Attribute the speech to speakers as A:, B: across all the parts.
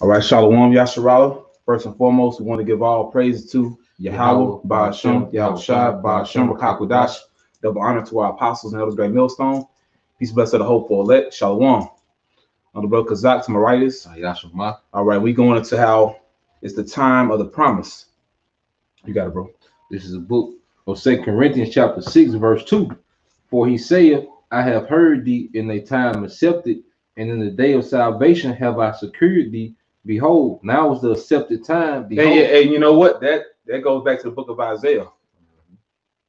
A: All right, Shalom Yasharala. First and foremost, we want to give all praise to Yahweh, Ba'ashem, Yahawashi, Ba'ashem, Rakakudash. Double honor to our apostles and elders, great millstone. Peace, blessed, the hopeful elect. Shalom. On the brother Kazak to my right is. All right, we going into how it's the time of the promise. You got it, bro.
B: This is a book of Second Corinthians chapter 6, verse 2. For he saith, I have heard thee in a time accepted, and in the day of salvation have I secured thee. Behold, now is the accepted time. Behold,
A: Hey, hey, you know what? That that goes back to the book of Isaiah.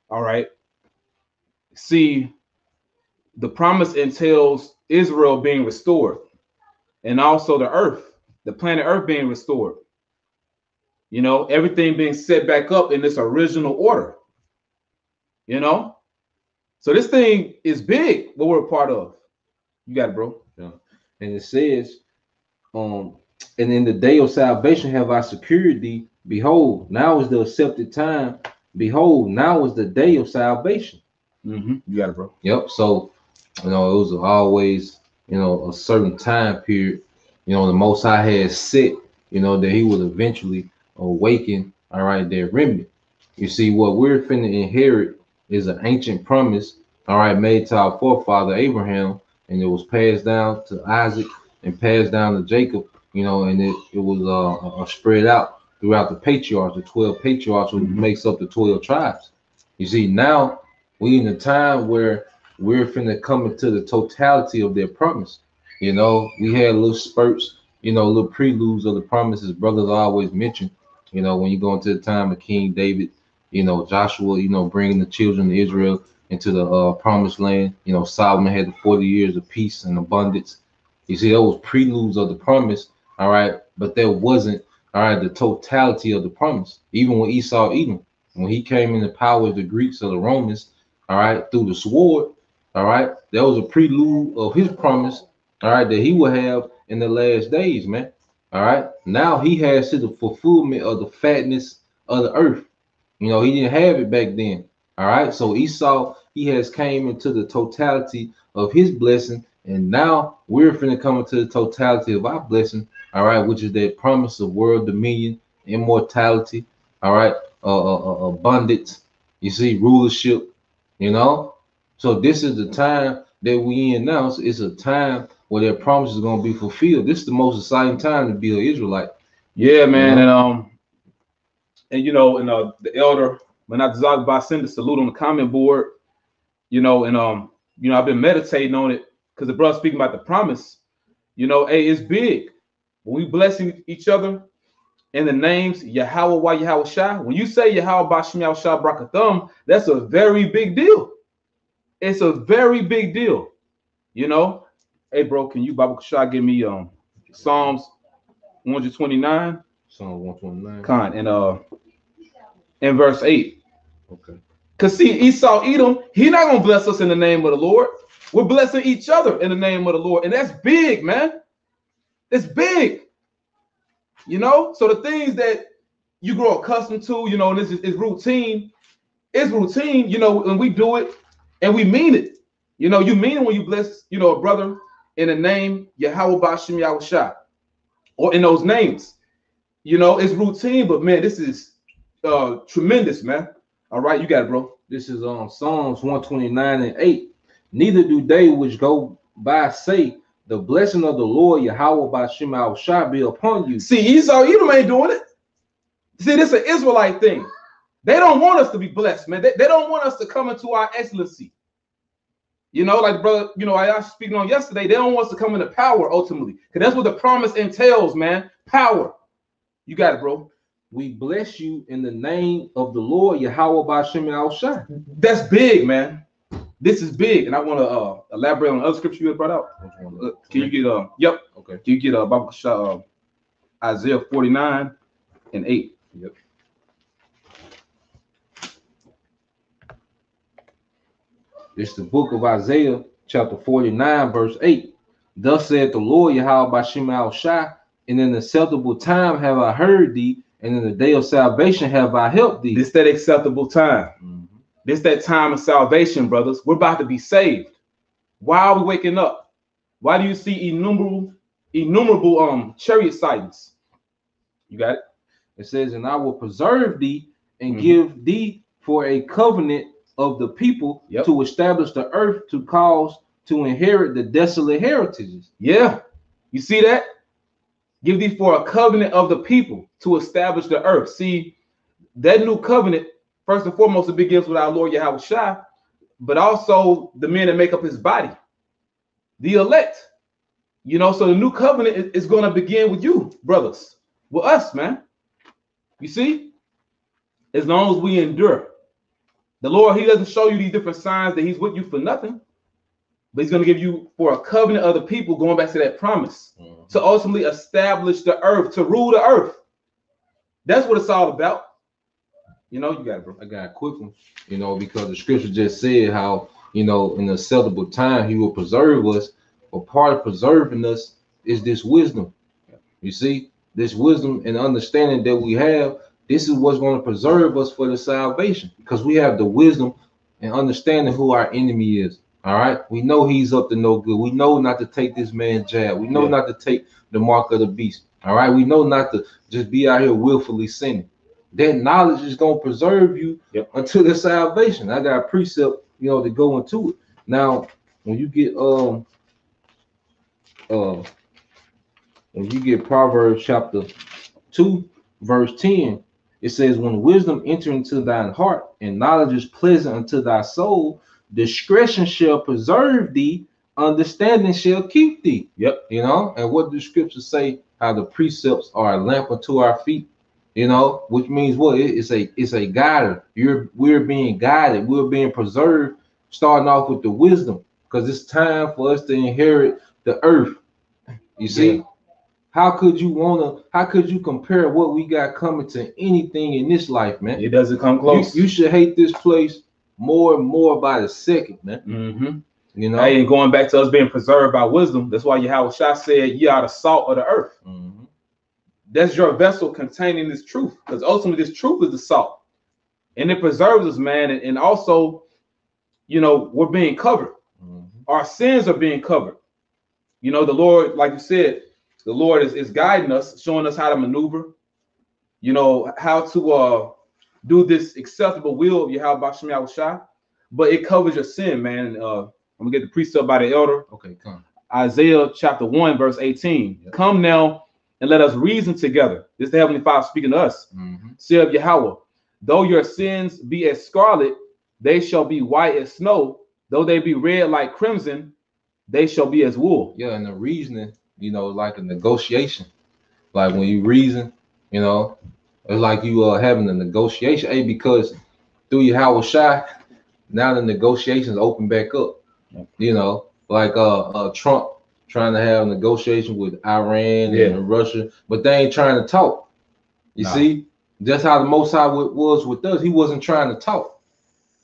A: All right. See, the promise entails Israel being restored, and also the earth, the planet Earth being restored. You know, everything being set back up in its original order. You know, so this thing is big. What we're a part of. You got it, bro.
B: and it says, um, and in the day of salvation have I secured thee. Behold, now is the accepted time. Behold, now is the day of salvation.
A: Mm-hmm. You got it, bro.
B: Yep. So, you know, it was always, you know, a certain time period. You know, the Most High had set, you know, that He would eventually awaken. All right, their remnant. You see, what we're finna inherit is an ancient promise. All right, made to our forefather Abraham, and it was passed down to Isaac and passed down to Jacob. You know, and it it was uh, uh spread out throughout the patriarchs, the twelve patriarchs, who
A: Mhm.
B: makes up the twelve tribes. You see, now we in a time where we're finna come into the totality of their promise. You know, we had little spurts, you know, little preludes of the promises brothers always mention. You know, when you go into the time of King David, you know, Joshua, you know, bringing the children of Israel into the uh, promised land. You know, Solomon had the 40 years of peace and abundance. You see, those preludes of the promise, all right, but there wasn't, all right, the totality of the promise. Even when Esau Edom, when he came in the power of the Greeks or the Romans, all right, through the sword, all right, there was a prelude of his promise, all right, that he will have in the last days, man. All right, now he has to the fulfillment of the fatness of the earth. You know, he didn't have it back then. All right, so Esau he has came into the totality of his blessing, and now we're finna come into the totality of our blessing. All right, which is that promise of world dominion, immortality. All right, uh, uh, uh, abundance. You see, rulership. You know, so this is the time that we in now. So it's a time where their promise is going to be fulfilled. This is the most exciting time to be an Israelite.
A: Yeah, man,
B: Yeah.
A: and um, and you know, and uh, the elder Manat by send a salute on the comment board. You know, and um, you know, I've been meditating on it because the brother speaking about the promise. You know, hey, it's big. When we blessing each other in the names Yahweh, why Yahawashi. When you say Yahweh Bashim Yahawashi Brakathum, that's a very big deal. It's a very big deal. You know, hey, bro, can you Bible Shai give me um Psalms 129?
B: Psalm 129.
A: Con and uh in verse 8.
B: Okay.
A: Cause see, Esau Edom, he not gonna bless us in the name of the Lord. We're blessing each other in the name of the Lord, and that's big, man. It's big. You know, so the things that you grow accustomed to, you know, and this is, routine. It's routine, you know, and we do it and we mean it. You know, you mean it when you bless, you know, a brother in the name Yahweh Bashim Yahweh or in those names. You know, it's routine, but man, this is uh tremendous, man. All right, you got it, bro.
B: This is on Psalms 129 and 8. Neither do they which go by say, The blessing of the Lord Yahweh by Shema shall be upon you.
A: See, Esau Edom ain't doing it. See, this is an Israelite thing. They don't want us to be blessed, man. They, they don't want us to come into our excellency. You know, like brother, you know, I was speaking on yesterday. They don't want us to come into power ultimately, because that's what the promise entails, man. Power. You got it, bro.
B: We bless you in the name of the Lord Yahweh by Shema Shai.
A: That's big, man. This is big, and I want to uh, elaborate on the other scripture you had brought out. Uh, can you get uh? Yep.
B: Okay.
A: Can you get uh, Bible uh Isaiah forty nine and eight?
B: Yep. It's the book of Isaiah, chapter 49, verse 8. Thus saith the Lord Yahweh by Shema Shai, in an acceptable time have I heard thee, and in the day of salvation have I helped thee.
A: This that acceptable time.
B: Mhm.
A: This that time of salvation, brothers. We're about to be saved. Why are we waking up? Why do you see innumerable, innumerable um chariot sightings. You got it?
B: It says, and I will preserve thee and
A: Mhm.
B: give thee for a covenant of the people
A: Yep.
B: to establish the earth to cause to inherit the desolate heritages.
A: Yeah. You see that? Give thee for a covenant of the people to establish the earth. See, that new covenant, first and foremost, it begins with our Lord Yahawashi, but also the men that make up his body, the elect. You know, so the new covenant is, is going to begin with you, brothers, with us, man. You see, as long as we endure, the Lord, He doesn't show you these different signs that He's with you for nothing, but He's going to give you for a covenant of the people, going back to that promise mm-hmm. to ultimately establish the earth, to rule the earth. That's what it's all about. You know, you got bro.
B: I got a quick one, you know, because the scripture just said how, you know, in a acceptable time he will preserve us. But part of preserving us is this wisdom. You see, this wisdom and understanding that we have, this is what's going to preserve us for the salvation because we have the wisdom and understanding who our enemy is. All right. We know he's up to no good. We know not to take this man jab. We know
A: Yeah.
B: not to take the mark of the beast. All right. We know not to just be out here willfully sinning. That knowledge is going to preserve you
A: Yep.
B: until the salvation. I got a precept, you know, to go into it. Now, when you get um uh when you get Proverbs chapter 2, verse 10, it says, When wisdom enter into thine heart, and knowledge is pleasant unto thy soul, discretion shall preserve thee, understanding shall keep thee.
A: Yep.
B: You know, and what do scriptures say? How the precepts are a lamp unto our feet, you know, which means what? It's a it's a guider. You're we're being guided, we're being preserved, starting off with the wisdom, because it's time for us to inherit the earth. You see,
A: Yeah.
B: how could you wanna how could you compare what we got coming to anything in this life, man?
A: It doesn't come close.
B: you should hate this place more and more by the second, man.
A: Mhm.
B: You know.
A: Hey, and going back to us being preserved by wisdom, that's why Yahawashi said, You are the salt of the earth.
B: Mhm.
A: That's your vessel containing this truth, because ultimately this truth is the salt, and it preserves us, man. And, and also, you know, we're being covered.
B: Mhm.
A: Our sins are being covered. You know, the Lord, like you said, the Lord is, is guiding us, showing us how to maneuver. You know how to uh do this acceptable will of Yahweh Yahweh but it covers your sin, man. And, uh, I'm gonna get the precept by the elder.
B: Okay, come.
A: Isaiah chapter 1, verse 18.
B: Yep.
A: Come now and let us reason together. This is the Heavenly Father speaking to us.
B: Mhm.
A: Say of Yahweh, though your sins be as scarlet, they shall be white as snow. Though they be red like crimson, they shall be as wool.
B: Yeah, and the reasoning, you know, like a negotiation. Like when you reason, you know, it's like you are having a negotiation. Hey, because through Yahawashi, now the negotiations open back up. You know, like uh, uh Trump trying to have a negotiation with Iran
A: Yeah.
B: and Russia, but they ain't trying to talk. You
A: Nah.
B: see, that's how the Most High was with us. He wasn't trying to talk.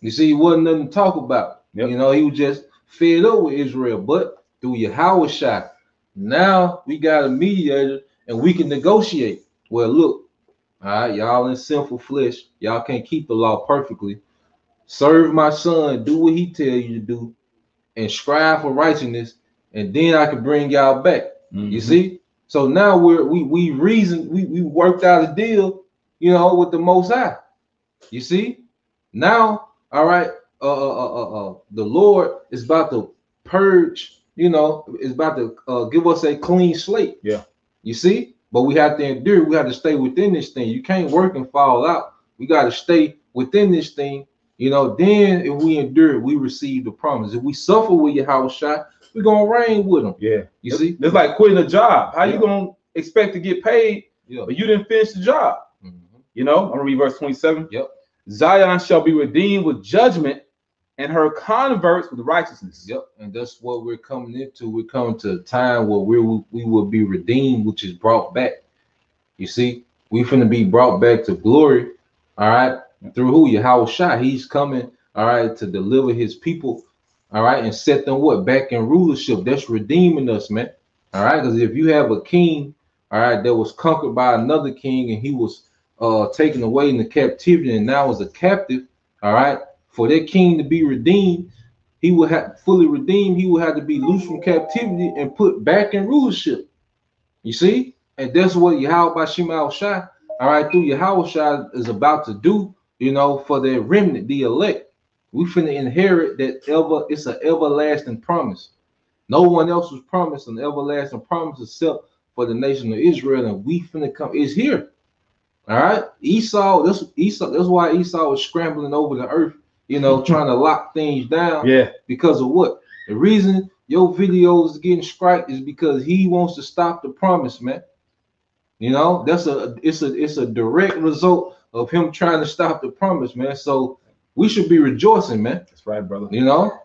B: You see, he wasn't nothing to talk about.
A: Yep.
B: You know, he was just fed up with Israel. But through Yahawashi, now we got a mediator and we can negotiate. Well, look, all right, y'all in sinful flesh, y'all can't keep the law perfectly. Serve my son, do what he tell you to do, and strive for righteousness, and then I can bring y'all back. You
A: Mhm.
B: see? So now we're we we reason we we worked out a deal, you know, with the most high. You see? Now, all right, uh uh uh uh, uh the Lord is about to purge, you know, is about to uh give us a clean slate.
A: Yeah.
B: You see? But we have to endure, we have to stay within this thing. You can't work and fall out. We got to stay within this thing. You know, then if we endure, we receive the promise. If we suffer with Yahawashi, we're gonna reign with them.
A: Yeah.
B: You see?
A: It's like quitting a job. How
B: Yeah.
A: you gonna expect to get paid,
B: Yeah.
A: but you didn't finish the job?
B: Mhm.
A: You know, I'm gonna read verse 27.
B: Yep.
A: Zion shall be redeemed with judgment, and her converts with righteousness.
B: Yep, and that's what we're coming into. We're coming to a time where we we will be redeemed, which is brought back. You see, we're finna be brought back to glory. All right, through who? Yahawashi. He's coming. All right, to deliver his people. All right, and set them what back in rulership. That's redeeming us, man. All right, because if you have a king, all right, that was conquered by another king, and he was uh taken away into captivity, and now is a captive. All right, for that king to be redeemed, he would have fully redeemed, he would have to be loose from captivity and put back in rulership. You see? And that's what Yahweh Shema Shai, all right, through Yahawashi is about to do, you know, for the remnant, the elect. We finna inherit that ever, it's an everlasting promise. No one else was promised an everlasting promise except for the nation of Israel, and we finna come, it's here. All right, Esau. This Esau. That's why Esau was scrambling over the earth, you know, trying to lock things down.
A: Yeah.
B: Because of what? The reason your videos getting strike is because he wants to stop the promise, man. You know, that's a it's a it's a direct result of him trying to stop the promise, man. So we should be rejoicing, man.
A: That's right, brother.
B: You know.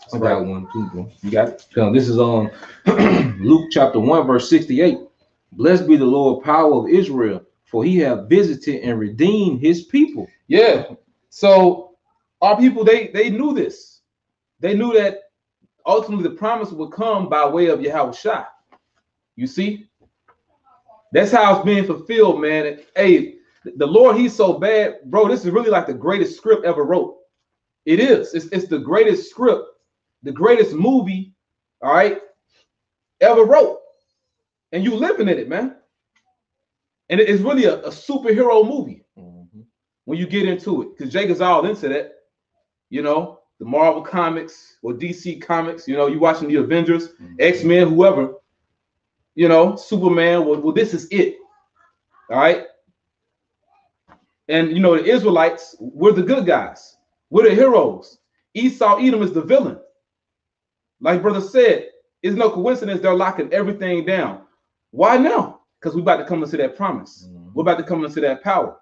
A: That's
B: I got one too, bro.
A: You got it.
B: So this is on Luke chapter 1, verse 68. Blessed be the Lord power of Israel, for he have visited and redeemed his people.
A: Yeah. So our people they they knew this. They knew that ultimately the promise would come by way of Yahawashi. You see? That's how it's being fulfilled, man. Hey, the Lord, He's so bad, bro. This is really like the greatest script ever wrote. It is. It's, it's the greatest script, the greatest movie, all right, ever wrote. And you living in it, man. And it- it's really a, a superhero movie mm-hmm. when you get into it, because Jake is all into that. You know, the Marvel comics or DC comics. You know, you watching the Avengers, mm-hmm. X Men, whoever. You know, Superman. Well, well, this is it. All right. And you know, the Israelites, we're the good guys. We're the heroes. Esau, Edom is the villain. Like brother said, it's no coincidence they're locking everything down. Why now? Because we're about to come into that promise.
B: Mhm.
A: We're about to come into that power.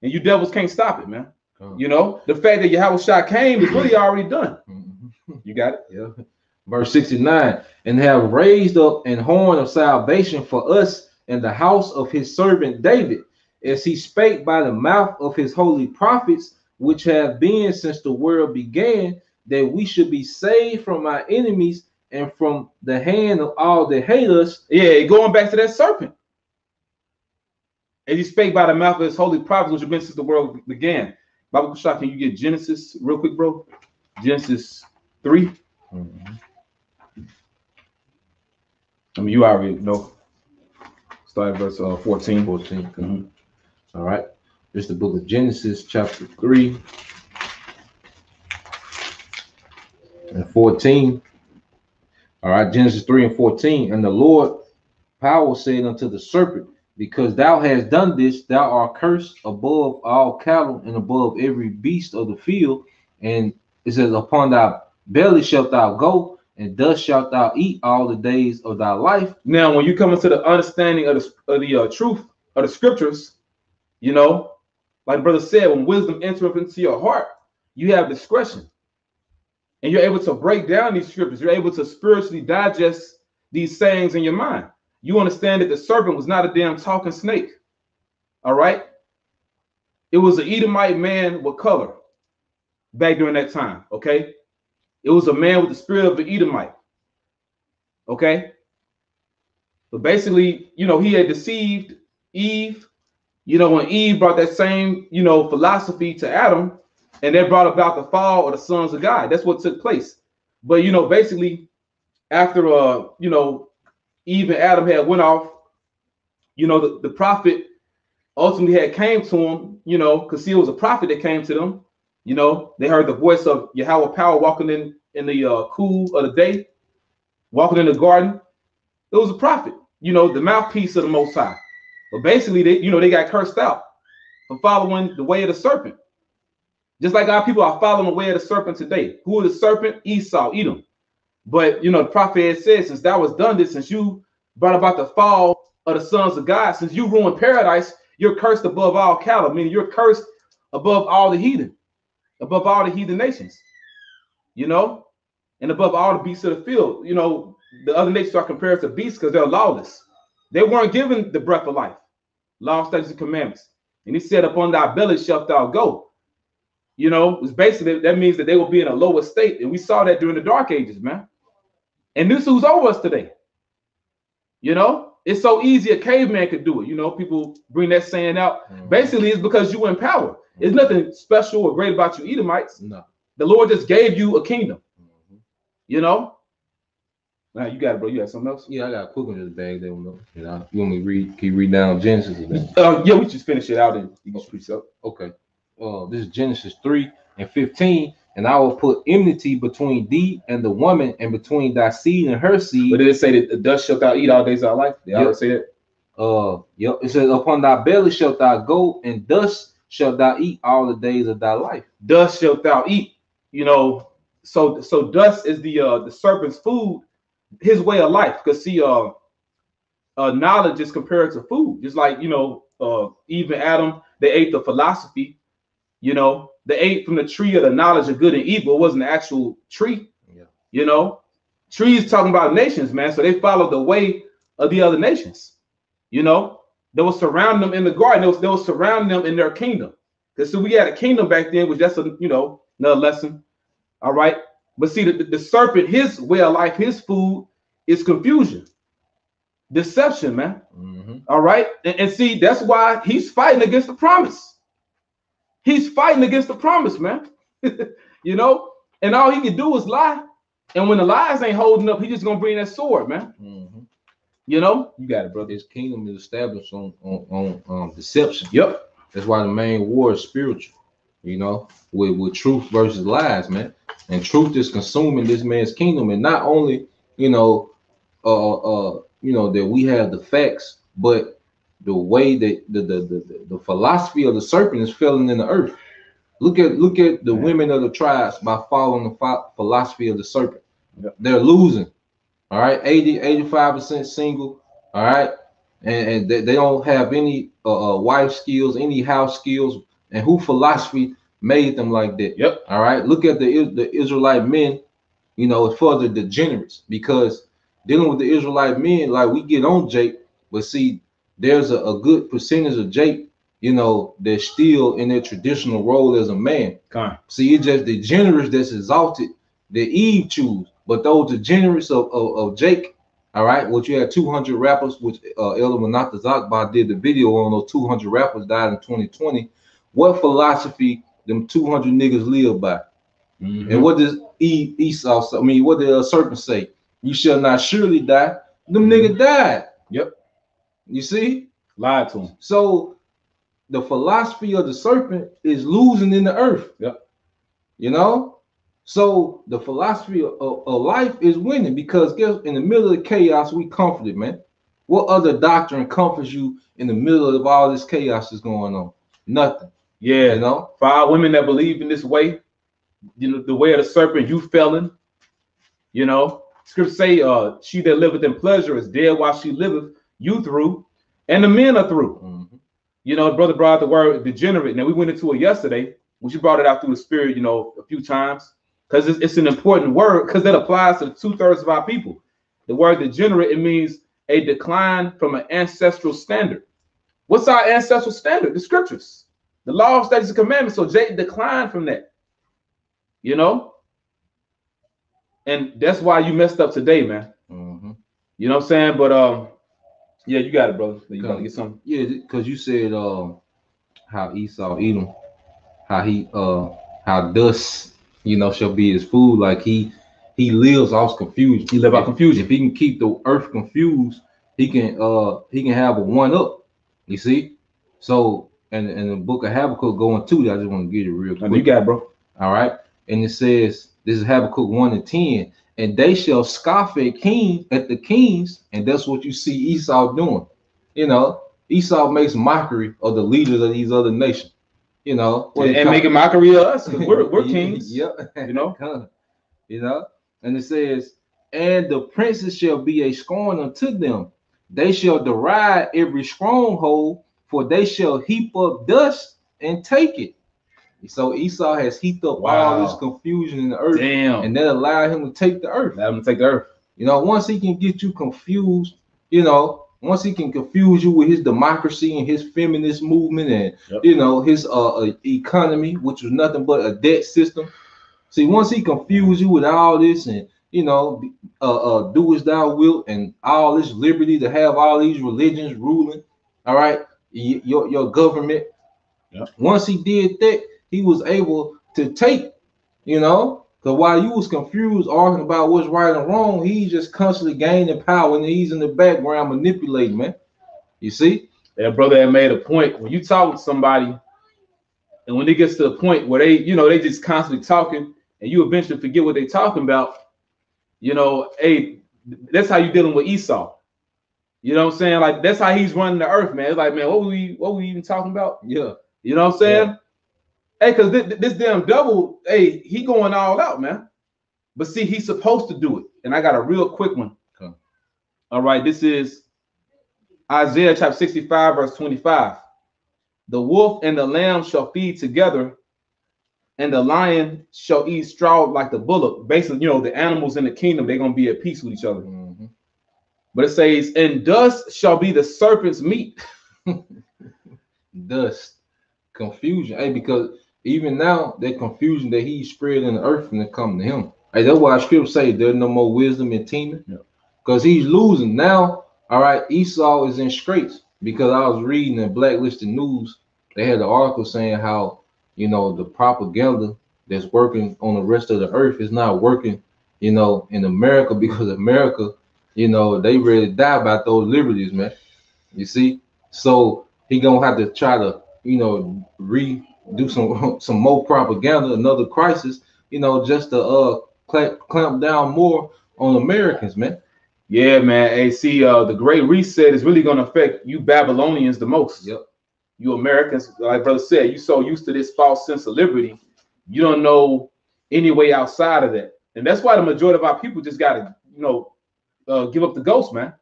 A: And you devils can't stop it, man.
B: Come.
A: You know, the fact that Yahawashi came is really already done.
B: Mhm.
A: You got it?
B: Yeah. Verse 69 and have raised up an horn of salvation for us in the house of his servant David, as he spake by the mouth of his holy prophets, which have been since the world began, that we should be saved from our enemies and from the hand of all that hate us.
A: Yeah, going back to that serpent. And he spake by the mouth of his holy prophets, which have been since the world began. Bible Shah, can you get Genesis real quick, bro? Genesis 3. I mean, you already know. Start at verse uh, 14.
B: 14.
A: Mhm.
B: All right. Is the book of Genesis, chapter 3 and 14. All right, Genesis 3 and 14. And the Lord power said unto the serpent, Because thou hast done this, thou art cursed above all cattle and above every beast of the field. And it says, Upon thy belly shalt thou go, and thus shalt thou eat all the days of thy life.
A: Now, when you come into the understanding of the, of the uh, truth of the scriptures, you know, like brother said, when wisdom enters into your heart, you have discretion. And you're able to break down these scriptures. You're able to spiritually digest these sayings in your mind. You understand that the serpent was not a damn talking snake. All right. It was an Edomite man with color back during that time. Okay. It was a man with the spirit of an Edomite. Okay. But basically, you know, he had deceived Eve. You know, when Eve brought that same, you know, philosophy to Adam, and that brought about the fall of the sons of God. That's what took place. But you know, basically, after uh, you know, Eve and Adam had went off, you know, the, the prophet ultimately had came to him, you know, because he was a prophet that came to them. You know, they heard the voice of Yahweh power walking in in the uh, cool of the day, walking in the garden. It was a prophet, you know, the mouthpiece of the Most High. But basically, they, you know, they got cursed out for following the way of the serpent. Just like our people are following the way of the serpent today. Who is the serpent? Esau, Edom. But you know, the prophet said, since thou was done this, since you brought about the fall of the sons of God, since you ruined paradise, you're cursed above all cattle, meaning you're cursed above all the heathen, above all the heathen nations, you know, and above all the beasts of the field. You know, the other nations are compared to beasts because they're lawless. They weren't given the breath of life, law, statutes, and commandments. And he said, Upon thy belly shalt thou go. You know, it's basically that means that they will be in a lower state. And we saw that during the dark ages, man. And this who's over us today. You know, it's so easy a caveman could do it. You know, people bring that saying out. Basically, it's because you in power. There's nothing special or great about you, Edomites.
B: No.
A: The Lord just gave you a kingdom,
B: Mhm.
A: you know. Now you got it, bro. You got something else?
B: Yeah, I got a quick one in the bag there. You know, you want me to read? Can you read down Genesis?
A: Uh, yeah, we just finish it out and you can preach up.
B: Okay. Uh, this is Genesis 3 and 15. And I will put enmity between thee and the woman, and between thy seed and her seed.
A: But did it say that the dust shalt thou eat all days of thy life? They
B: Yep.
A: already say that.
B: Uh, yep. It says, Upon thy belly shalt thou go, and dust shalt thou eat all the days of thy life.
A: Dust shalt thou eat. You know, so so dust is the uh the serpent's food, his way of life. Because see, uh, uh, knowledge is compared to food. Just like you know, uh, Eve and Adam, they ate the philosophy. You know, they ate from the tree of the knowledge of good and evil. It wasn't an actual tree.
B: Yeah.
A: You know, trees talking about nations, man. So they followed the way of the other nations. You know, they will surround them in the garden. They will, they will surround them in their kingdom. Because so we had a kingdom back then, which that's a you know another lesson. All right. But see, the, the serpent, his way of life, his food is confusion, deception, man.
B: Mm-hmm.
A: All right. And, and see, that's why he's fighting against the promise. He's fighting against the promise, man. you know, and all he can do is lie. And when the lies ain't holding up, he just gonna bring that sword, man.
B: Mm-hmm.
A: You know, you got it, brother.
B: His kingdom is established on on, on um, deception.
A: Yep.
B: That's why the main war is spiritual, you know, with, with truth versus lies, man. And truth is consuming this man's kingdom. And not only, you know, uh uh, you know, that we have the facts, but the way that the the, the, the philosophy of the serpent is filling in the earth. Look at look at the women of the tribes by following the philosophy of the serpent.
A: Yep.
B: They're losing. All right, 80, 85% single. All right. And, and they, they don't have any uh, uh, wife skills, any house skills, and who philosophy made them like that.
A: Yep.
B: All right. Look at the the Israelite men, you know, it's the degenerates because dealing with the Israelite men, like we get on Jake, but see, there's a, a good percentage of Jake, you know, they're still in their traditional role as a man.
A: Con.
B: See, it's just the generous that's exalted that Eve choose, but those degenerates of, of, of Jake, all right, which you had 200 rappers, which uh, Elder Manata Zakba did the video on those 200 rappers died in 2020. What philosophy them 200 niggas live by?
A: Mhm.
B: And what does e- Esau? I mean, what did the serpent say? You shall not surely die. Them niggas died.
A: Yep.
B: You see?
A: Lied to him.
B: So the philosophy of the serpent is losing in the earth.
A: Yep.
B: You know? So the philosophy of, of, of life is winning because guess in the middle of the chaos, we comforted, man. What other doctrine comforts you in the middle of all this chaos is going on? Nothing.
A: Yeah.
B: You know?
A: For our women that believe in this way, you know, the way of the serpent, you felon. You know, scripture say, uh, she that liveth in pleasure is dead while she liveth, you through, and the men are through.
B: Mhm.
A: You know, brother brought the word degenerate. Now we went into it yesterday, which you brought it out through the spirit, you know, a few times, because it's, it's an important word, because that applies to two-thirds of our people. The word degenerate, it means a decline from an ancestral standard. What's our ancestral standard? The scriptures, the law, of statutes, and commandments. So Jake declined from that. You know? And that's why you messed up today, man.
B: Mhm.
A: You know what I'm saying? But um, yeah, you got it, brother. You gotta get something.
B: Yeah, because you said um how Esau eat him, how he uh how dust you know shall be his food. Like he he lives off confusion.
A: He live out confusion.
B: If he can keep the earth confused, he can uh he can have a one up. You see? So and and the book of Habakkuk going to that, I just want to get it real quick.
A: you got it, bro.
B: All right. And it says, this is Habakkuk 1 and 10, and they shall scoff at king at the kings, and that's what you see Esau doing. You know, Esau makes mockery of the leaders of these other nations. You know,
A: and and making mockery of us because we're, we're kings.
B: Yep.
A: You know?
B: You know, and it says, and the princes shall be a scorn unto them. They shall deride every stronghold, for they shall heap up dust and take it. So Esau has heaped up all this confusion in the earth,
A: Damn.
B: and that allowed him to take the earth.
A: Let him take the earth.
B: You know, once he can get you confused, you know, once he can confuse you with his democracy and his feminist movement and
A: Yep.
B: you know his uh, uh, economy, which was nothing but a debt system. See, once he confused you with all this and you know, uh, uh, do as thou wilt and all this liberty to have all these religions ruling, all right, your your government.
A: Yep.
B: Once he did that, he was able to take, you know, Because while you was confused, arguing about what's right and wrong, he's just constantly gaining power and he's in the background manipulating, man. You see?
A: That brother had made a point when you talk with somebody, and when it gets to the point where they, you know, they just constantly talking, and you eventually forget what they're talking about, you know, hey, that's how you dealing with Esau. You know what I'm saying? Like that's how he's running the earth, man. It's like, man, what were we what were we even talking about?
B: Yeah.
A: You know what I'm saying? Hey, cause this, this damn double, hey, he going all out, man. But see, he's supposed to do it. And I got a real quick one.
B: Okay.
A: All right, this is Isaiah chapter 65, verse 25. The wolf and the lamb shall feed together, and the lion shall eat straw like the bullock. Basically, you know, the animals in the kingdom, they're gonna be at peace with each other.
B: Mhm.
A: But it says, and dust shall be the serpent's meat.
B: Dust, confusion. Hey, because even now that confusion that he's spread in the earth and come to him. Hey, that's why scripture say there's no more wisdom in.
A: Yeah.
B: Because he's losing. Now, all right, Esau is in straits because I was reading the blacklisted news. They had an article saying how you know the propaganda that's working on the rest of the earth is not working, you know, in America because America, you know, they really die about those liberties, man. You see, so he gonna have to try to, you know, redo some some more propaganda, another crisis, you know, just to uh clamp, clamp down more on Americans, man.
A: Yeah, man. Hey, see, uh, the great reset is really gonna affect you Babylonians the most.
B: Yep.
A: You Americans, like brother said, you so used to this false sense of liberty, you don't know any way outside of that. And that's why the majority of our people just gotta, you know, uh, give up the ghost, man.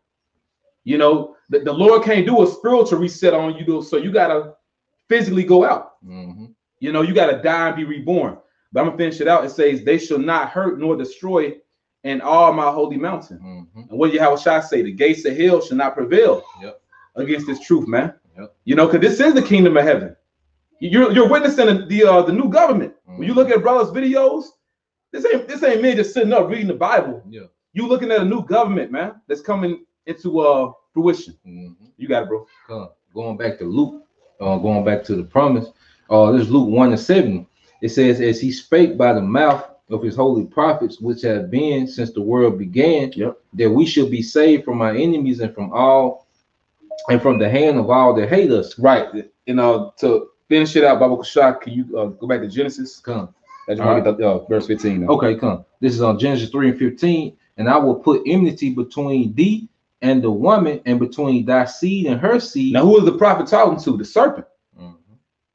A: You know, the, the Lord can't do a spiritual reset on you, though, so you gotta physically go out.
B: hmm
A: You know, you got to die and be reborn. But I'm gonna finish it out. It says, "They shall not hurt nor destroy in all my holy mountain."
B: hmm
A: And what do you have? What shall I say? The gates of hell shall not prevail
B: Yep.
A: against this truth, man.
B: Yep.
A: You know, because this is the kingdom of heaven. You're you're witnessing the the, uh, the new government. When you look at brothers' videos, this ain't this ain't me just sitting up reading the Bible.
B: Yeah.
A: You looking at a new government, man, that's coming into uh fruition.
B: hmm
A: You got it, bro.
B: Come. Going back to Luke, uh, going back to the promise. Uh, this is Luke 1 and 7. It says, As he spake by the mouth of his holy prophets, which have been since the world began,
A: Yep.
B: that we should be saved from our enemies and from all and from the hand of all that hate us.
A: Right. You know, to finish it out, Bible Shah, can you uh, go back to Genesis?
B: Come.
A: I just want to get the uh, verse 15. now.
B: Okay, come. This is on Genesis 3 and 15. And I will put enmity between thee and the woman, and between thy seed and her seed.
A: Now, who is the prophet talking to? The serpent.
B: Mhm.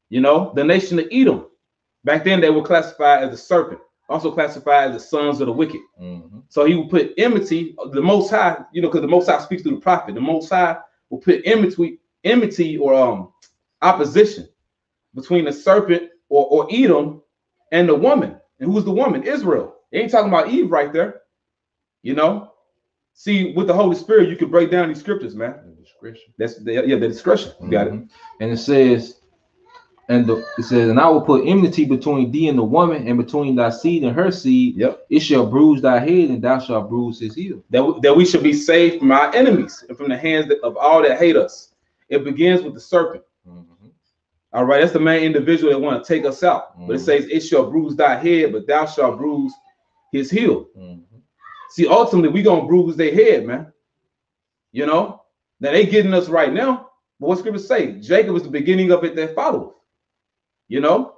A: You know, the nation of Edom. Back then, they were classified as the serpent, also classified as the sons of the wicked.
B: Mhm.
A: So he will put enmity, the Most High, you know, because the Most High speaks through the prophet. The Most High will put enmity, enmity or um opposition between the serpent or, or Edom and the woman. And who's the woman? Israel. They ain't talking about Eve right there. You know, see, with the Holy Spirit, you can break down these scriptures, man.
B: The discretion.
A: That's the yeah, the discretion. You got it.
B: Mhm. And it says, and the, it says, and I will put enmity between thee and the woman, and between thy seed and her seed.
A: Yep.
B: It shall bruise thy head, and thou shalt bruise his heel.
A: that, we- that we should be saved from our enemies and from the hands of all that hate us. It begins with the serpent.
B: Mhm.
A: All right, that's the main individual that want to take us out. But it
B: Mhm.
A: says, "It shall bruise thy head, but thou shalt bruise his heel."
B: Mhm.
A: See, ultimately, we gonna bruise their head, man. You know, now they getting us right now. But what scripture say? Jacob is the beginning of it that followeth. You know,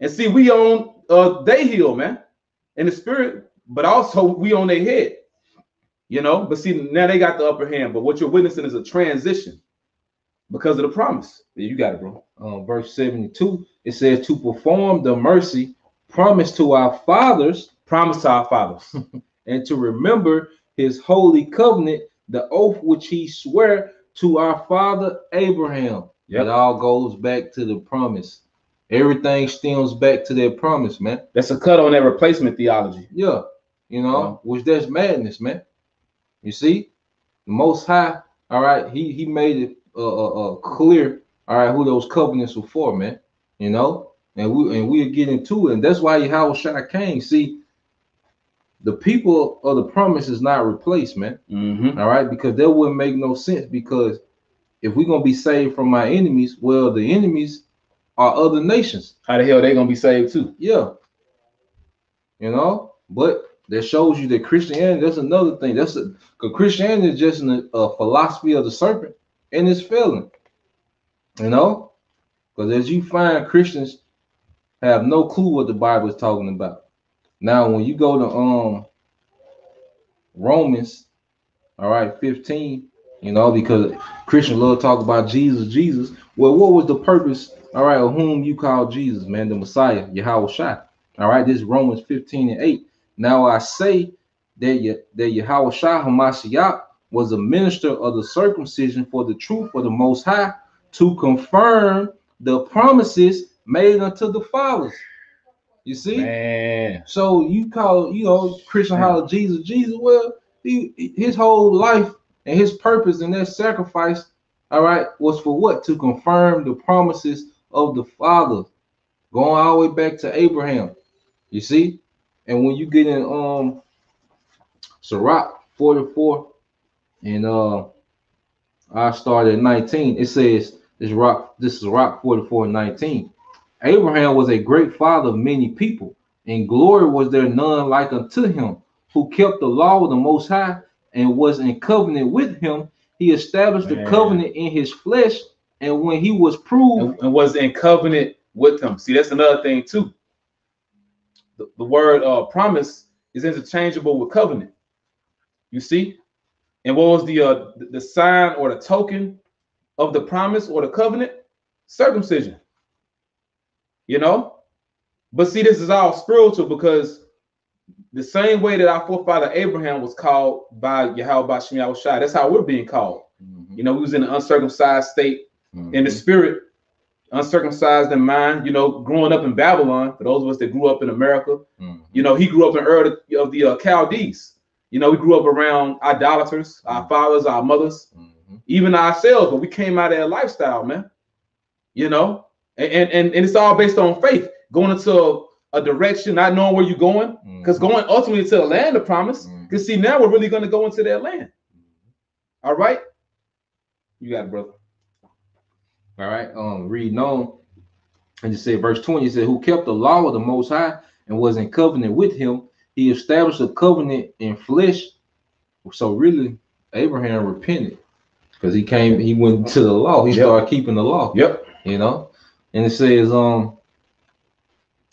A: and see, we on uh they heel, man, in the spirit, but also we on their head. You know, but see, now they got the upper hand. But what you're witnessing is a transition because of the promise. You got it, bro.
B: Uh, verse 72, it says, To perform the mercy promised to our fathers,
A: promised to our fathers.
B: and to remember his holy covenant, the oath which he sware to our father Abraham.
A: Yep.
B: It all goes back to the promise. Everything stems back to that promise, man.
A: That's a cut on that replacement theology.
B: Yeah, you know,
A: Yeah.
B: which that's madness, man. You see, the Most High, all right, he he made it uh, uh, uh clear, all right, who those covenants were for, man. You know, and we and we'll get into it, and that's why Yahawashi came. See, the people of the promise is not replacement.
A: Mm-hmm.
B: All right, because that wouldn't make no sense. Because if we're gonna be saved from our enemies, well, the enemies are other nations.
A: How the hell they gonna be saved too?
B: Yeah. you know. But that shows you that Christianity. That's another thing. That's a because Christianity is just a, a philosophy of the serpent and its failing. you know. Because as you find Christians have no clue what the Bible is talking about. Now, when you go to um Romans, all right, 15, you know, because Christian love talk about Jesus, Jesus. Well, what was the purpose, all right, of whom you call Jesus, man, the Messiah, Yahawashi? All right, this is Romans 15 and 8. Now I say that that Yahawashi Hamashiach was a minister of the circumcision for the truth of the Most High to confirm the promises made unto the fathers. You see?
A: Man.
B: So you call, you know, Christian holler Jesus, Jesus. Well, he, his whole life and his purpose and that sacrifice, all right, was for what? To confirm the promises of the Father, going all the way back to Abraham. You see? And when you get in um Sirach 44, and uh I started at 19, it says this rock, this is Rock 44 19. Abraham was a great father of many people, and glory was there none like unto him, who kept the law of the Most High and was in covenant with him. He established the covenant in his flesh, and when he was proved,
A: and, and was in covenant with him. See, that's another thing too. The, the word uh, promise is interchangeable with covenant. You see, and what was the uh, the- the sign or the token of the promise or the covenant? Circumcision. You know, but see, this is all spiritual because the same way that our forefather Abraham was called by Yahweh Bashem that's how we're being called. You know, we was in an uncircumcised state in the spirit, uncircumcised in mind, you know, growing up in Babylon, for those of us that grew up in America,
B: Mhm.
A: you know, he grew up in Ur of the uh, Chaldees. You know, we grew up around idolaters, our fathers, our mothers,
B: Mhm.
A: even ourselves, but we came out of that lifestyle, man. You know, and and, and, it's all based on faith, going into a, a direction, not knowing where you're going, because
B: Mhm.
A: going ultimately to the land of promise. Because see, now we're really going to go into that land. All right. You got it, brother.
B: All right. Um, reading on, and just say verse 20 it said, Who kept the law of the Most High and was in covenant with him, he established a covenant in flesh. So, really, Abraham repented because he came, he went to the law, he
A: Yep.
B: started keeping the law,
A: Yep.
B: you know. And it says, um,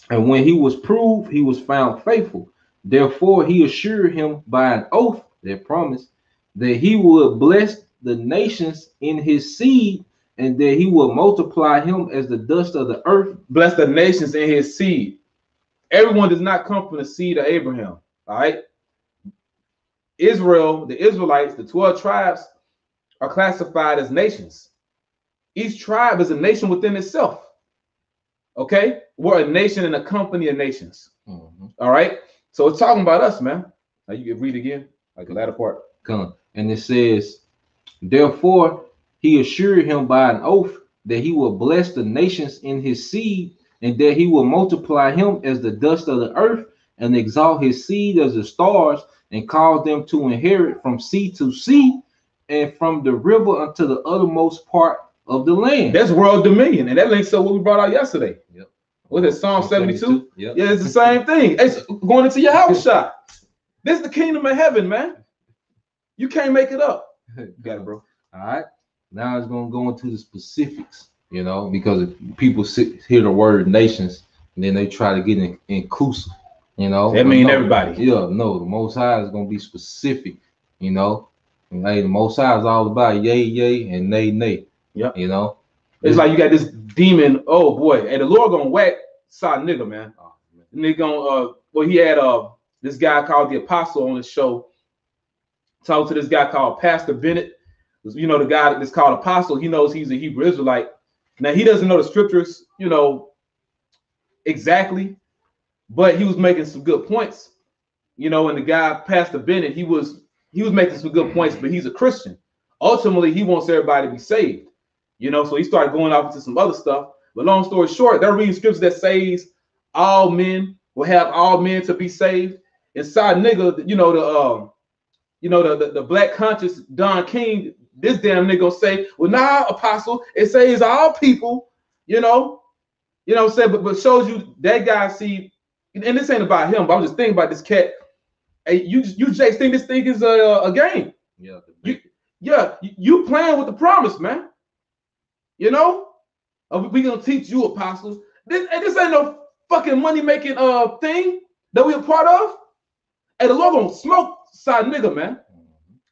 B: and when he was proved, he was found faithful. Therefore, he assured him by an oath, that promise, that he would bless the nations in his seed and that he will multiply him as the dust of the earth.
A: bless the nations in his seed. Everyone does not come from the seed of Abraham. All right. Israel, the Israelites, the 12 tribes are classified as nations. Each tribe is a nation within itself. Okay. We're a nation and a company of nations. Mm-hmm. All right. So it's talking about us, man. Now you can read again, like the latter part.
B: Come. And it says, Therefore, he assured him by an oath that he will bless the nations in his seed, and that he will multiply him as the dust of the earth, and exalt his seed as the stars, and cause them to inherit from sea to sea, and from the river unto the uttermost part of the land.
A: That's world dominion. And that links up what we brought out yesterday.
B: Yep.
A: Was it Psalm 72?
B: Yep.
A: Yeah, it's the same thing. It's going into Yahawashi. This is the kingdom of heaven, man. You can't make it up. Got it, bro.
B: All right. Now it's gonna go into the specifics, you know, because if people sit, hear the word nations and then they try to get in, inclusive, you know.
A: That mean
B: no,
A: everybody.
B: Yeah, no, the Most High is gonna be specific, you know. And hey, the Most High is all about yay, yay, and nay, nay.
A: Yep.
B: You know.
A: It's like you got this demon. Oh boy, and the Lord gonna whack side nigga, man.
B: Oh, man.
A: Nigga gonna uh well he had uh this guy called the apostle on the show. Talked to this guy called Pastor Bennett. You know, the guy that's called apostle, he knows he's a Hebrew Israelite. Now he doesn't know the scriptures, you know, exactly, but he was making some good points. You know, and the guy, Pastor Bennett, he was he was making some good points, but he's a Christian. Ultimately, he wants everybody to be saved. You know, so he started going off into some other stuff. But long story short, they're reading scriptures that says all men will have all men to be saved. Inside nigga, you know, the um, you know, the, the, the black conscious Don King, this damn nigga say, well, nah, apostle, it says all people, you know, you know what I'm saying? But but shows you that guy see and this ain't about him, but I'm just thinking about this cat. Hey, you you Jake think this thing is a, a game?
B: Yeah.
A: You, yeah, you playing with the promise, man. You know, uh, we gonna teach you apostles. This, and this ain't no fucking money making uh thing that we a part of. And the Lord gonna smoke side nigga, man.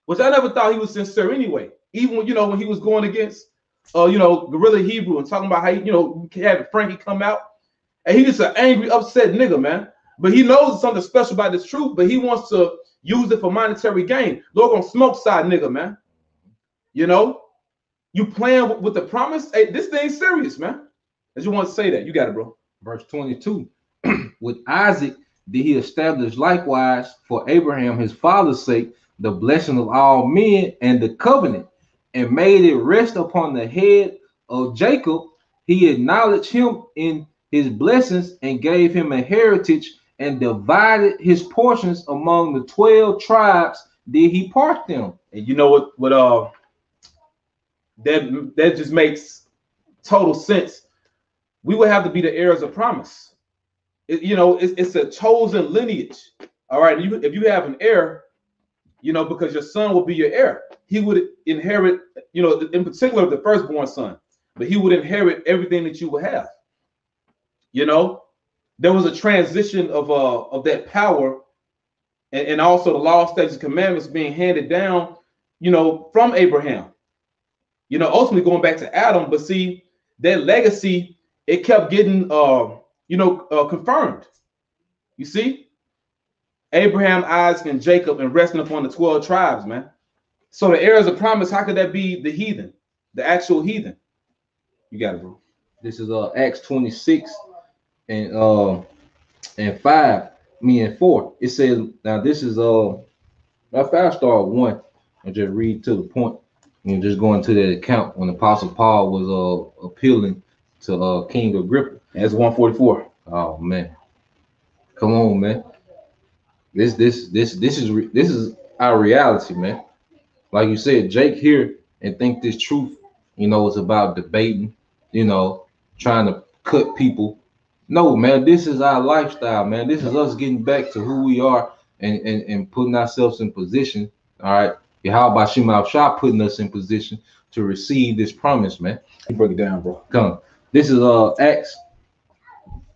A: Which I never thought he was sincere anyway. Even when you know when he was going against uh you know Gorilla Hebrew and talking about how you know having Frankie come out and he just an angry, upset nigga, man. But he knows something special about this truth, but he wants to use it for monetary gain. Lord gonna smoke side nigga, man. You know, you playing with, the promise. Hey, this thing's serious, man. As you want to say that, you got it, bro.
B: Verse 22. with Isaac did he establish likewise for Abraham his father's sake the blessing of all men and the covenant, and made it rest upon the head of Jacob. He acknowledged him in his blessings and gave him a heritage and divided his portions among the 12 tribes did he part them
A: And you know what? What uh, that that just makes total sense. We would have to be the heirs of promise. It- you know, it's, it's a chosen lineage. All right, you if you have an heir, you know, because your son will be your heir. He would inherit, you know, in particular the firstborn son, but he would inherit everything that you will have. You know, there was a transition of uh of that power, and, and also the law, statutes, commandments being handed down, you know, from Abraham. You know, ultimately going back to Adam, but see that legacy, it kept getting uh, you know, uh, confirmed. You see, Abraham, Isaac, and Jacob, and resting upon the 12 tribes, man. So the heirs of promise, how could that be the heathen, the actual heathen? You got it, bro.
B: this is uh acts 26 and uh and 5 me and 4 it says now this is uh if i start one and just read to the point and just go into that account when apostle paul was uh appealing to uh king agrippa
A: That's 144.
B: Oh man, come on, man. This this this this is re- this is our reality, man. Like you said, Jake here and think this truth, you know, is about debating, you know, trying to cut people. No, man, this is our lifestyle, man. This is us getting back to who we are and and, and putting ourselves in position. All right. How about Shema Shah putting us in position to receive this promise, man?
A: Break it down, bro.
B: Come. This is uh Acts.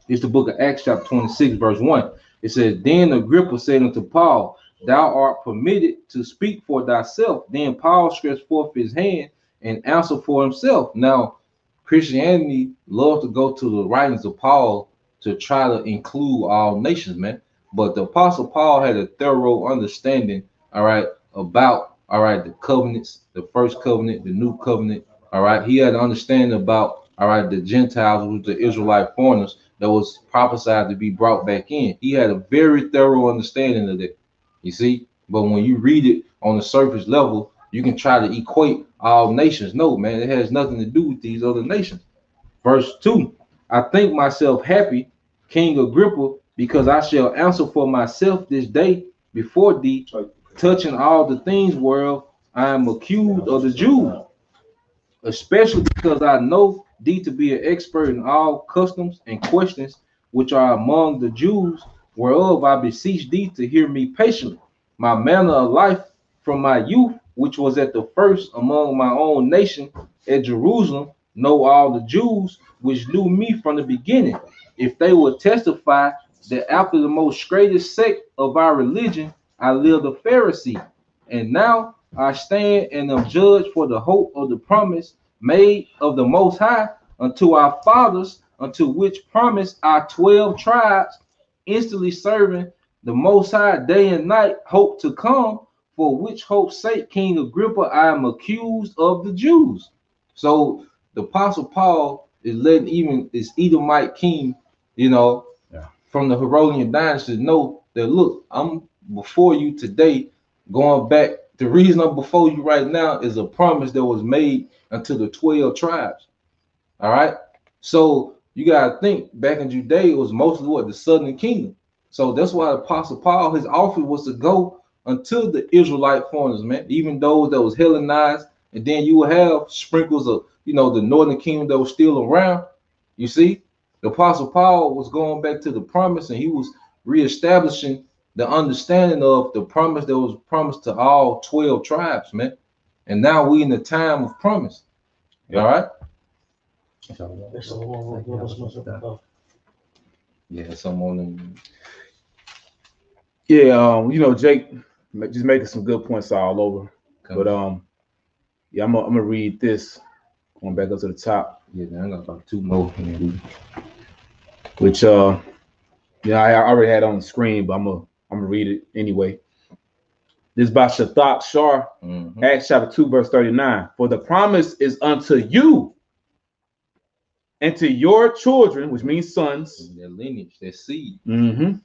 B: It's the book of Acts, chapter 26, verse 1. It says, Then Agrippa said unto Paul, Thou art permitted to speak for thyself. Then Paul stretched forth his hand and answered for himself. Now, Christianity loves to go to the writings of Paul to try to include all nations, man. But the apostle Paul had a thorough understanding, all right, about all right, the covenants, the first covenant, the new covenant. All right, he had an understanding about all right, the Gentiles, which the Israelite foreigners that was prophesied to be brought back in. He had a very thorough understanding of that. You see, but when you read it on the surface level, you can try to equate all nations. No, man, it has nothing to do with these other nations. Verse 2 I think myself happy, King Agrippa, because I shall answer for myself this day before thee, touching all the things whereof I am accused of the Jews, especially because I know thee to be an expert in all customs and questions which are among the Jews, whereof I beseech thee to hear me patiently. My manner of life from my youth, which was at the first among my own nation at Jerusalem, know all the Jews which knew me from the beginning. If they will testify that after the most greatest sect of our religion, I lived a Pharisee, and now I stand and am judged for the hope of the promise made of the Most High unto our fathers, unto which promise our twelve tribes, instantly serving the Most High day and night, hope to come. For which hope's sake, King Agrippa, I am accused of the Jews. So the Apostle Paul is letting even this Edomite king, you know,
A: Yeah.
B: from the Herodian dynasty know that look, I'm before you today, going back. The reason I'm before you right now is a promise that was made unto the 12 tribes. All right. So you gotta think back in Judea, it was mostly what the southern kingdom. So that's why apostle Paul, his office was to go until the Israelite foreigners, man, even those that was Hellenized, and then you will have sprinkles of you know the northern kingdom that was still around. You see, The apostle Paul was going back to the promise and he was reestablishing the understanding of the promise that was promised to all 12 tribes, man. And now we in the time of promise. All right. Yeah, some on.
A: Yeah, um, you know, Jake just making some good points all over. But um, yeah, I'm gonna, I'm gonna read this. Going back up to the top,
B: yeah, man, I got about two more.
A: which uh, yeah, I, I already had on the screen, but I'm gonna I'm gonna read it anyway. This is by Shathak Shar,
B: Mhm.
A: Acts chapter 2, verse 39. For the promise is unto you and to your children, which means sons,
B: Their lineage, their seed.
A: mhm,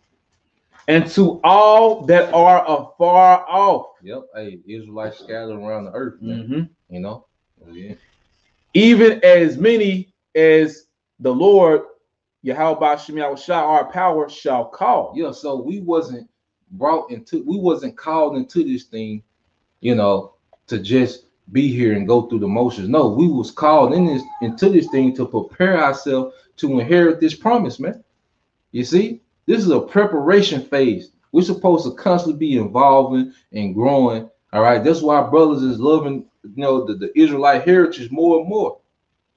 A: and to all that are afar off,
B: Yep. Hey, Israelites scattered around the earth, man.
A: mhm,
B: You know? Oh, yeah.
A: even as many as the Lord Yahweh Shem Shah, our power, shall call.
B: Yeah, so we wasn't brought into we wasn't called into this thing, you know, to just be here and go through the motions. No, we was called in this into this thing to prepare ourselves to inherit this promise, man. You see, this is a preparation phase. We're supposed to constantly be evolving and growing. All right, that's why brothers is loving, you know, the, the Israelite heritage more and more.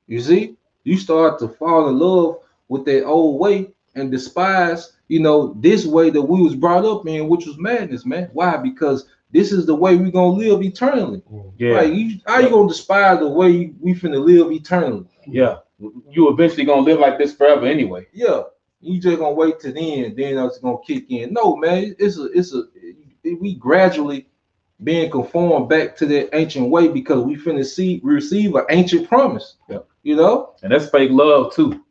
B: You see, you start to fall in love with that old way and despise, you know, this way that we was brought up in, which was madness, man. Why? Because this is the way we're gonna live eternally.
A: Yeah,
B: Like, you, how you gonna despise the way we finna live eternally?
A: yeah. You eventually gonna live like this forever anyway.
B: Yeah, you just gonna wait to the end, then it's gonna kick in. No, man, it's a, it's a, we gradually being conformed back to that ancient way because we finna see receive an ancient promise.
A: Yeah.
B: You know,
A: And that's fake love too.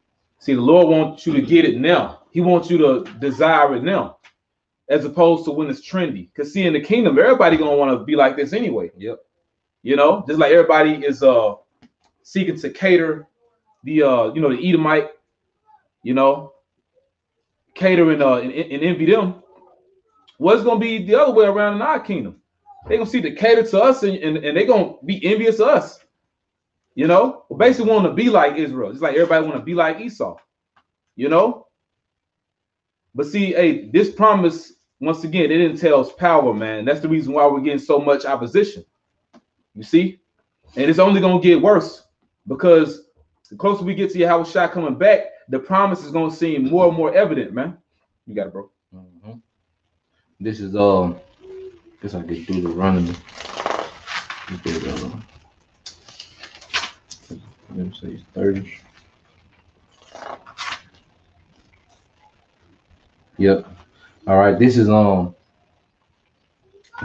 A: See, the Lord wants you to get it now. He wants you to desire it now, as opposed to when it's trendy. Because see, in the kingdom, everybody gonna want to be like this anyway.
B: Yep.
A: You know, just like everybody is uh seeking to cater the uh you know the Edomite, you know, catering uh and, and envy them. What's gonna be the other way around in our kingdom? They gonna see to cater to us and, and, and they gonna be envious of us. You know, basically want to be like Israel. It's like everybody want to be like Esau. You know. But see, hey, this promise once again it entails power, man. That's the reason why we're getting so much opposition. You see, and it's only gonna get worse because the closer we get to Yahawashi coming back, the promise is gonna seem more and more evident, man. You got it, bro.
B: Mhm. this is um, guess I get do the running. Let me say it's thirty. Yep. All right. This is um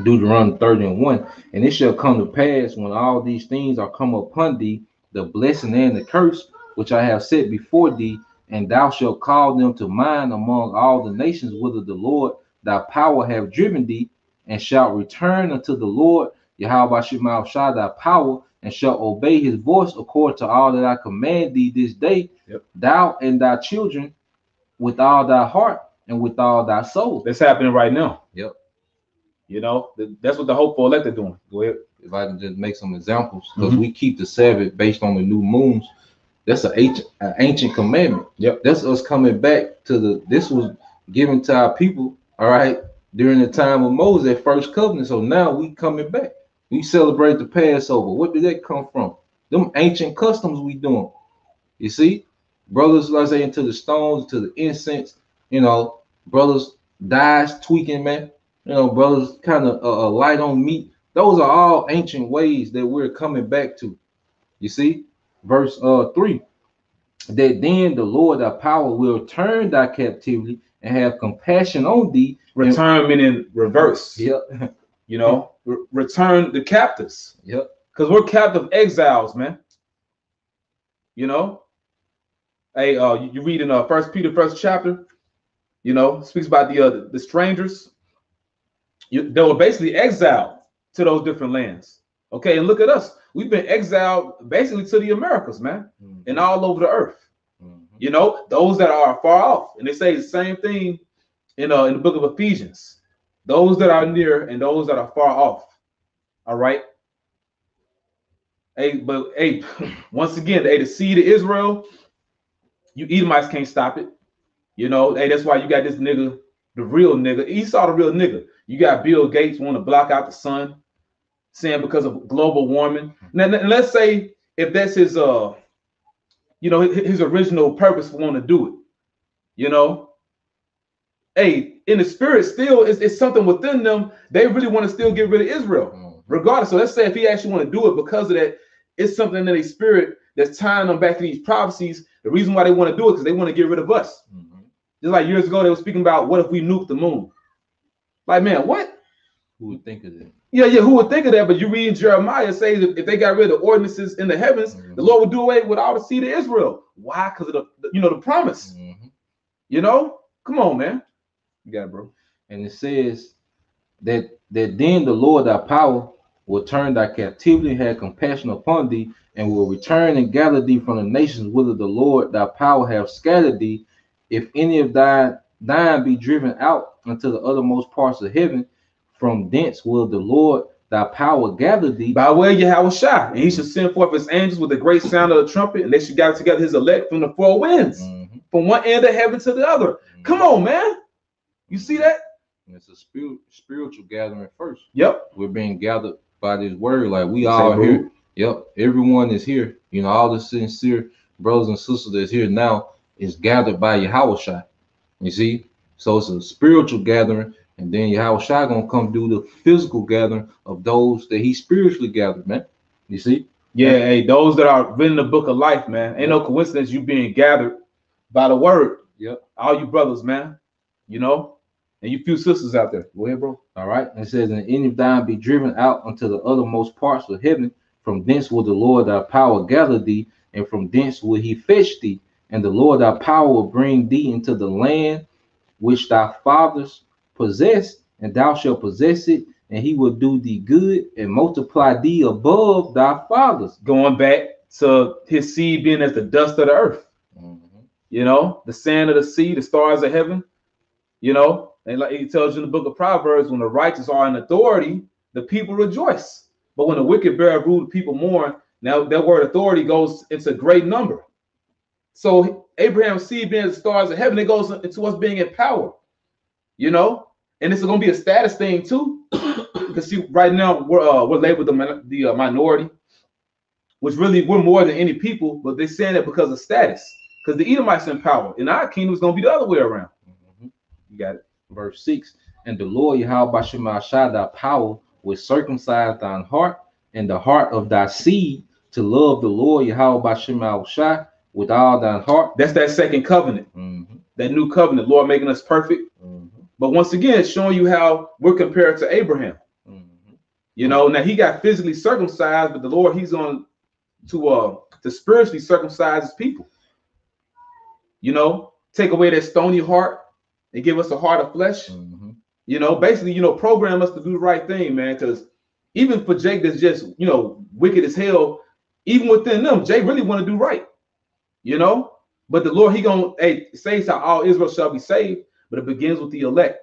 B: Deuteronomy 30 and 1. And it shall come to pass when all these things are come upon thee, the blessing and the curse which I have set before thee, and thou shalt call them to mind among all the nations whither the Lord thy power have driven thee, and shalt return unto the Lord Yahweh Shema Shah thy power, and shall obey his voice according to all that I command thee this day,
A: Yep.
B: thou and thy children with all thy heart and with all thy soul.
A: That's happening right now.
B: Yep.
A: You know, that's what the hopeful elect are doing. Go ahead.
B: if I can just make some examples, because mm-hmm. we keep the Sabbath based on the new moons. That's an ancient, an ancient commandment.
A: Yep.
B: That's us coming back to the. This was given to our people. All right, during the time of Moses, first covenant. So now we coming back. We celebrate the Passover. What did that come from? Them ancient customs we doing. You see, brothers, let's say into the stones, to the incense. You know, brothers dies tweaking, man. You know, brothers kind of uh, uh, light on meat. Those are all ancient ways that we're coming back to. You see, verse uh three. That then the Lord thy power will turn thy captivity and have compassion on thee.
A: Return meaning reverse.
B: Yep.
A: You know, re- return the captives
B: Yep.
A: because we're captive exiles, man. You know, hey, uh, you, you read in uh First Peter first chapter. You know, speaks about the uh, the strangers. You, they were basically exiled to those different lands. Okay, and look at us. We've been exiled basically to the Americas, man, and all over the earth.
B: Mhm.
A: You know, those that are far off, and they say the same thing in uh in the book of Ephesians. Those that are near and those that are far off. All right. Hey, but hey, once again, hey, the seed of Israel, You Edomites can't stop it. You know, hey, that's why you got this nigga, the real nigga. Esau, the real nigga. You got Bill Gates want to block out the sun, saying because of global warming. Now, let's say if that's his uh, you know, his, his original purpose for wanting to do it. You know, hey, in the spirit, still it's, it's something within them. They really want to still get rid of Israel,
B: Mhm.
A: regardless. So let's say if he actually want to do it because of that, it's something in their spirit that's tying them back to these prophecies. The reason why they want to do it because they want to get rid of us.
B: Mhm.
A: Just like years ago, they were speaking about what if we nuke the moon? Like, man, what?
B: Who would think of that?
A: Yeah, yeah, who would think of that? But you read Jeremiah says if, if they got rid of ordinances in the heavens,
B: Mhm.
A: the Lord would do away with all the seed of Israel. Why? Because of the, the- you know the promise.
B: Mhm.
A: You know, come on, man. You got it, bro.
B: And it says that that then the Lord thy power will turn thy captivity and have compassion upon thee, and will return and gather thee from the nations whither the Lord thy power have scattered thee. If any of thy thine be driven out unto the uttermost parts of heaven, from thence will the Lord thy power gather thee.
A: By way of Yahawashi, and he shall send forth his angels with the great sound of the trumpet, and they should gather together his elect from the four winds,
B: Mhm.
A: from one end of heaven to the other. Come on, man. You see that?
B: And It's a spirit, spiritual gathering first.
A: Yep.
B: We're being gathered by this word. Like we all here. Yep. Everyone is here. You know, all the sincere brothers and sisters that's here now is gathered by Yahawashi. You see? So it's a spiritual gathering, and then Yahawashi gonna come do the physical gathering of those that he spiritually gathered, man. You see?
A: Yeah, hey, those that are written in the book of life, man. Ain't no coincidence you being gathered by the word.
B: Yep.
A: All you brothers, man. You know, and you few sisters out there. Go ahead, bro.
B: All right. And it says, And any of thine be driven out unto the uttermost parts of heaven, from thence will the Lord thy power gather thee, and from thence will he fetch thee. And the Lord thy power will bring thee into the land which thy fathers possessed, and thou shalt possess it, and he will do thee good and multiply thee above thy fathers.
A: Going back to his seed being as the dust of the earth. Mm-hmm. You know, the sand of the sea, the stars of heaven. You know, and like he tells you in the book of Proverbs, when the righteous are in authority, the people rejoice. But when the wicked bear rule, the people mourn. Now that word authority goes into great number. So Abraham's seed being the stars of heaven, it goes into us being in power. You know, and it's going to be a status thing too. because see, right now we're uh, we're labeled the the uh, minority, which really we're more than any people, but they're saying that because of status. Because the Edomites in power, in our kingdom is going to be the other way around. You got it.
B: Verse 6 And the Lord Yahweh Bashim Shai thy power will circumcise thine heart and the heart of thy seed to love the Lord Yahweh Bashim Shai with all thine heart.
A: That's that second covenant,
B: Mhm,
A: that new covenant, Lord making us perfect.
B: mhm,
A: But once again, showing you how we're compared to Abraham.
B: mhm.
A: You know, now he got physically circumcised, but the Lord, he's on to uh to spiritually circumcise his people. You know, take away that stony heart and give us a heart of flesh.
B: Mhm.
A: You know, basically, you know, program us to do the right thing, man. Because even for Jake, that's just you know wicked as hell. Even within them, Jake really want to do right. You know, but the Lord, he gonna hey says how all Israel shall be saved, but it begins with the elect.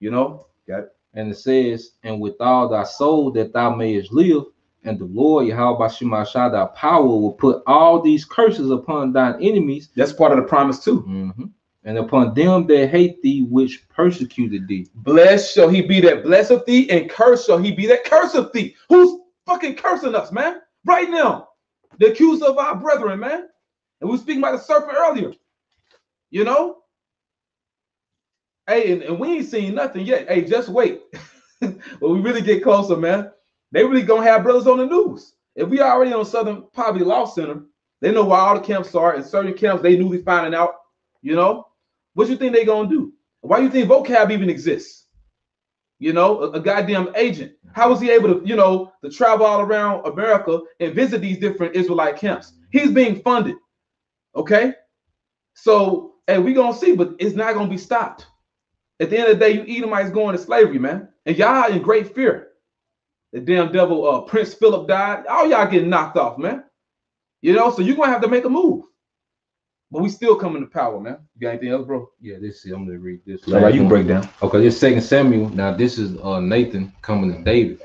A: You know, got it.
B: And it says, And with all thy soul that thou mayest live, and the Lord Yahweh Bashim Shai thy power will put all these curses upon thine enemies
A: That's part of the promise too.
B: mhm, and upon them that hate thee, which persecuted thee.
A: Blessed shall he be that blesseth thee, and cursed shall he be that curseth thee. Who's fucking cursing us, man? Right now, the accuser of our brethren, man. And we were speaking about the serpent earlier. You know? Hey, and, and we ain't seen nothing yet. Hey, just wait. when we really get closer, man, they really gonna have brothers on the news. If we already on Southern Poverty Law Center, they know where all the camps are, and certain camps they newly finding out. You know, what you think they gonna do? Why you think vocab even exists? You know, a, a goddamn agent. How was he able to, you know, to travel all around America and visit these different Israelite camps? He's being funded. Okay. So, and we gonna see, but it's not gonna be stopped. At the end of the day, you Edomites going to slavery, man. And y'all in great fear. The damn devil, uh, Prince Philip died. All y'all getting knocked off, man. You know, so you're gonna have to make a move. But we still coming to power, man. You got anything else, bro?
B: Yeah, this is I'm gonna read this.
A: All right, you can break down.
B: Okay, this second Samuel. Now this is uh Nathan coming to David.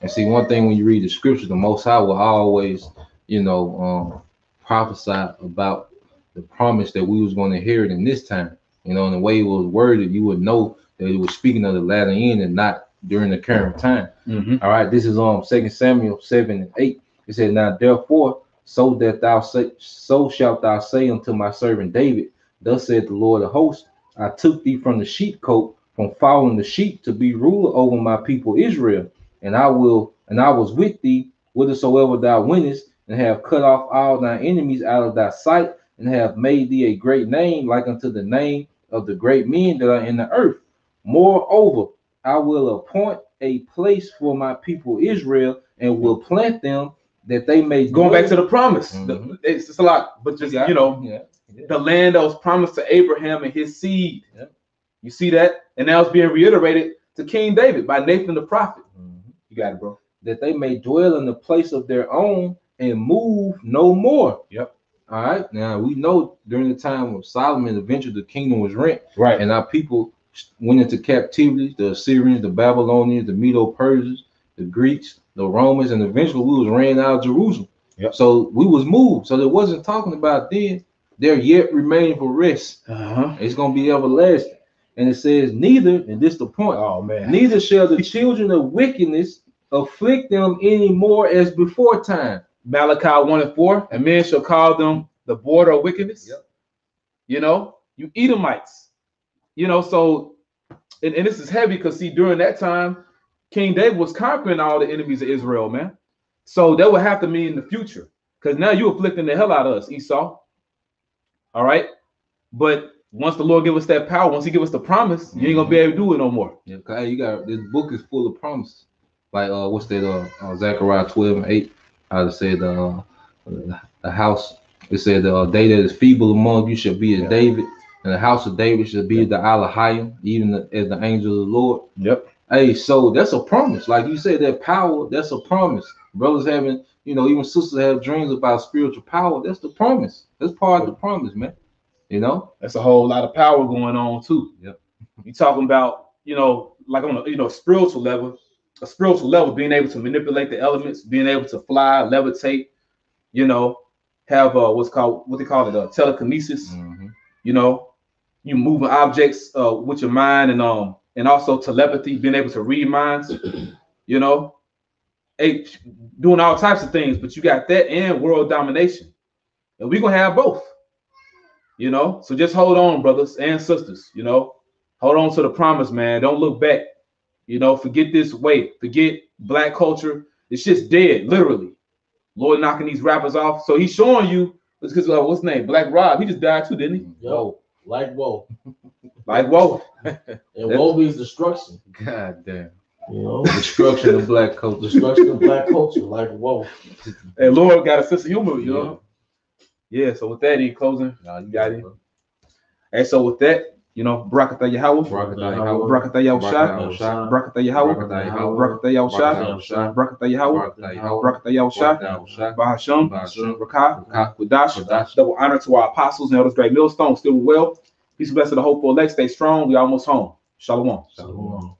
B: And see, one thing when you read the scriptures, the most high will always, you know, um prophesy about the promise that we was going to inherit in this time. You know, and the way it was worded, you would know that it was speaking of the latter end and not during the current time.
A: Mm-hmm.
B: All right, this is on Second Samuel seven and eight. It said, "Now therefore, so that thou say, so shalt thou say unto my servant David, Thus said the Lord of hosts, I took thee from the sheepcote, from following the sheep, to be ruler over my people Israel, and I will, and I was with thee whithersoever thou wentest, and have cut off all thy enemies out of thy sight, and have made thee a great name, like unto the name of the great men that are in the earth. Moreover, I will appoint a place for my people Israel, and will plant them that they may
A: Going back to the promise,
B: Mhm.
A: The- it's just a lot, but just you know,
B: yeah, yeah.
A: the land that was promised to Abraham and his seed.
B: Yeah.
A: You see that, and now it's being reiterated to King David by Nathan the prophet.
B: Mhm.
A: You got it, bro.
B: that they may dwell in the place of their own and move no more.
A: Yep.
B: All right. Now we know during the time of Solomon, eventually the kingdom was rent,
A: Right.
B: and our people went into captivity. The Assyrians, the Babylonians, the Medo-Persians, the Greeks, the Romans, and eventually we was ran out of Jerusalem.
A: Yep.
B: So we was moved. So it wasn't talking about then. There yet remaining for rest.
A: Uh-huh.
B: It's gonna be everlasting. And it says, neither, and this the point.
A: Oh man.
B: Neither shall the children of wickedness afflict them any more as before time.
A: Malachi 1 and 4, and men shall call them the border of wickedness.
B: Yep.
A: You know, you Edomites. You know, so and, and this is heavy because see, during that time, King David was conquering all the enemies of Israel, man. So that would have to mean in the future. Because now you're afflicting the hell out of us, Esau. All right. But once the Lord give us that power, once he give us the promise, you ain't gonna be able to do it no more.
B: Yeah, hey, you got this book is full of promise. Like uh, what's that? Uh, uh Zechariah twelve and eight. It said uh, the house. It said uh, day that is feeble among you shall be as
A: Yeah.
B: David, and the house of David shall be the Elohim, even the, as the angel of the Lord.
A: Yep.
B: Hey, so that's a promise. Like you said, that power, that's a promise. Brothers having, you know, even sisters have dreams about spiritual power. That's the promise. That's part of the promise, man. You know?
A: That's a whole lot of power going on too.
B: Yep.
A: You talking about, you know, like on a you know spiritual level, a spiritual level, being able to manipulate the elements, being able to fly, levitate, you know, have uh what's called what they call it, uh, telekinesis.
B: Mhm.
A: You know, you moving objects uh with your mind and um and also telepathy, being able to read minds. You know, hey, doing all types of things, but you got that and world domination, and we're gonna have both you know. So just hold on, brothers and sisters. You know, hold on to the promise, man. Don't look back. You know, forget this way. Forget black culture. It's just dead, literally. Lord knocking these rappers off. So he's showing you because uh, what's his name? Black Rob. He just died too, didn't he?
C: Yo, like whoa.
A: Like whoa.
C: And woe means destruction.
B: God damn.
C: You know,
B: Destruction of black culture.
C: destruction of black culture. Like whoa.
A: Hey, Lord got a sense of humor, you know. Yeah. So with that, in closing,
B: Nah, you
A: got it. and so with that, you know, Barakatah Yahweh,
B: Barakatah
C: Yahweh.
A: Barakatah Yahweh
B: Barakatah Yahweh.
A: Barakatah Yahweh,
B: Barakatah Yahweh.
A: Bahasham,
B: Bahasham.
A: Rakah,
B: Rakah.
A: Wadash,
B: Wadash.
A: double honor to our apostles and elders, great millstone, still well. Peace and blessing the hopeful elect. Stay strong. We almost home. Shalom.
B: Shalom.